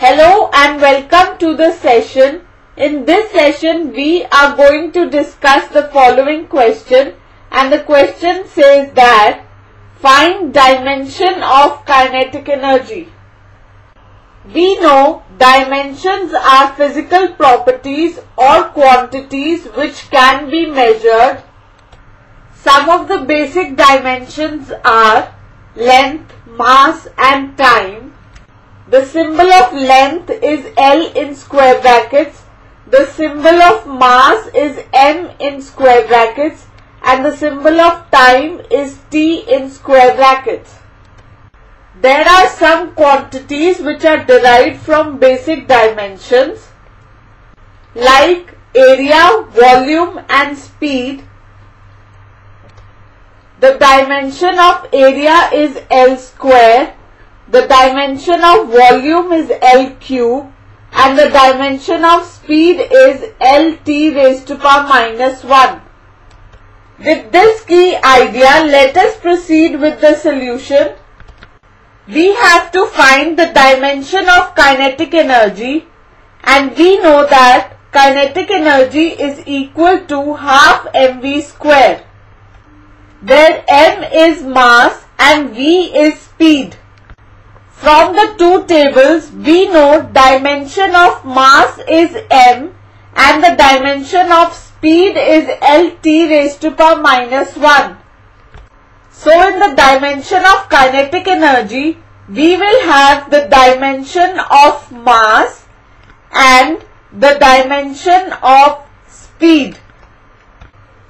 Hello and welcome to the session. In this session, we are going to discuss the following question and the question says that find dimension of kinetic energy. We know dimensions are physical properties or quantities which can be measured. Some of the basic dimensions are length, mass and time. The symbol of length is L in square brackets. The symbol of mass is M in square brackets and the symbol of time is T in square brackets. There are some quantities which are derived from basic dimensions like area, volume and speed. The dimension of area is L square, the dimension of volume is L cube and the dimension of speed is LT raised to power minus 1. With this key idea, let us proceed with the solution. We have to find the dimension of kinetic energy and we know that kinetic energy is equal to half mv square where m is mass and v is speed. From the two tables, we know dimension of mass is m and the dimension of speed is lt raised to power minus 1. So in the dimension of kinetic energy, we will have the dimension of mass and the dimension of speed.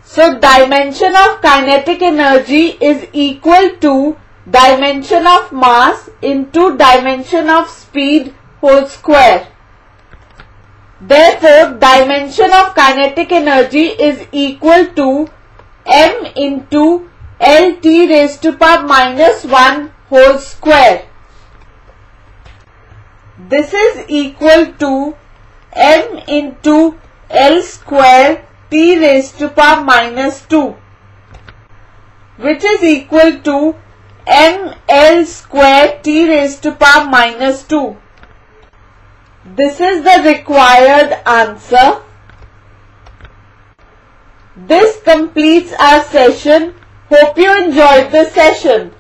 So dimension of kinetic energy is equal to dimension of mass into dimension of speed whole square. Therefore, dimension of kinetic energy is equal to m into Lt raised to power minus 1 whole square. This is equal to m into L square t raised to power minus 2 which is equal to ml square t raised to power minus 2. This is the required answer. This completes our session. Hope you enjoyed the session.